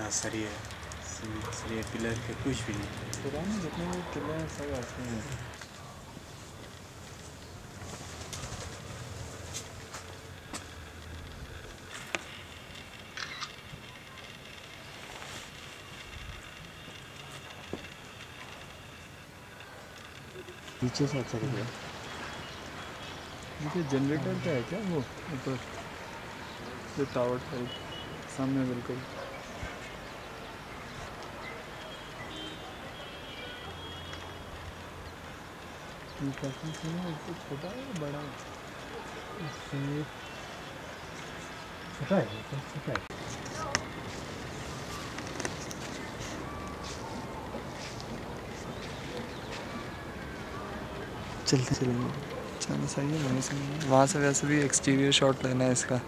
ना, सरिया। सरिया पिलर के कुछ भी नहीं। पुराने जितने भी किले हैं, सब ऐसे हैं। पीछे से अच्छा लग रहा जनरेटर का है क्या वो ऊपर? जो टावर टाइप सामने बिल्कुल। छोटा है बड़ा छोटा है छोटा है चलते चलेंगे। चलो सही है वहीं से। वहाँ से वैसे भी एक्सटीरियर शॉट लेना है इसका।